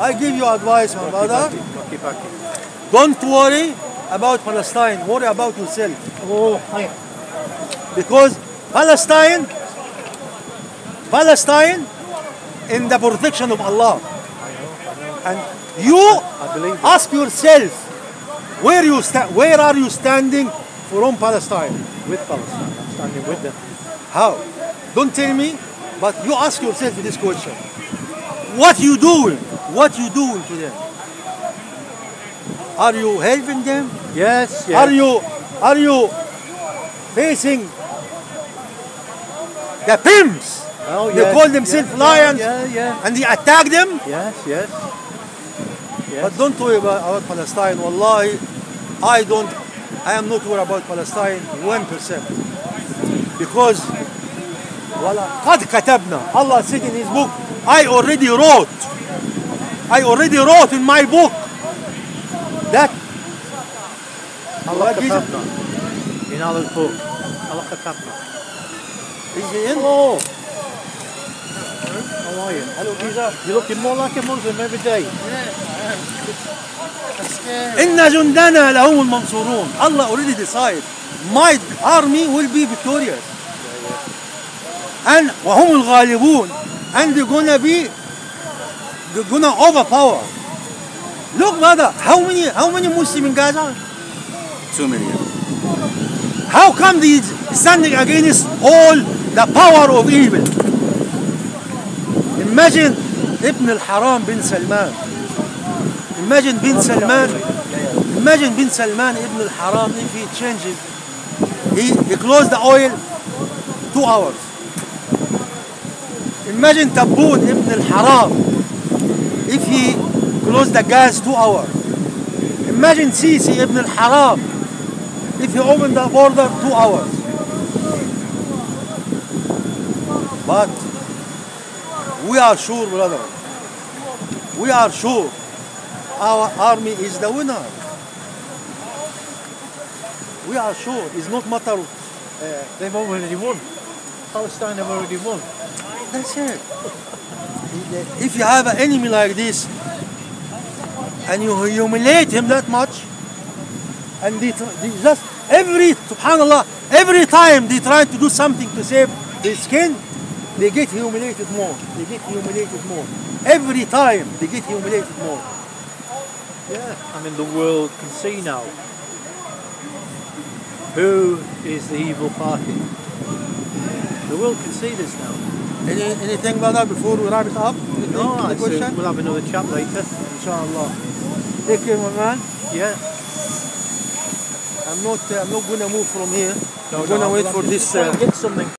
I give you advice, my brother. Don't worry about Palestine. Worry about yourself. Oh. Because Palestine, Palestine, in the protection of Allah. And you I believe it. ask yourself, where you sta- where are you standing from Palestine? With Palestine. I'm standing with them. How? Don't tell me, but you ask yourself this question. What you doing? What you doing to them? Are you helping them? Yes, yes. Are you are you facing the pimps Oh, They yes, call themselves yeah, lions. Yeah, yeah. and they attack them? Yes, yes. Yes. But don't worry about, about Palestine. Wallahi, I don't I am not worried about Palestine 1%. Because ولا قد كتبنا Allah said in his book I already wrote I already wrote in my book that Allah. In Allah's book. Allah katabna. is he in? Oh. How are you? Hello, Giza. You're looking more like a Muslim every day. إن جندنا لهم المنصورون Allah already decided my army will be victorious and وهم الغالبون and they're gonna be gonna overpower look brother how many how many Muslims in Gaza Two million. how come they standing against all the power of evil imagine Ibn al-Haram bin Salman imagine bin Salman Imagine bin Salman ibn al-Haram if he changes, he, he closed the oil two hours. Imagine Tabboon ibn al-Haram if he closed the gas two hours. Imagine Sisi ibn al-Haram if he opened the border two hours. But we are sure, brother. We are sure our army is the winner. We are sure. It's not matter. of- uh, They've already won. Palestine have already won. That's it. If you have an enemy like this, and you humiliate him that much, and they, they just every subhanallah, every time they try to do something to save their skin, they get humiliated more. They get humiliated more. Every time they get humiliated more. Yeah. I mean, the world can see now who is the evil party. The world can see this now. Any, anything brother before we wrap it up? Anything? No, Any question? we'll have another chat later. Inshallah. Take care, my man. Yeah. I'm not. I'm not gonna move from here. No, I'm gonna wait for this. Uh, get something.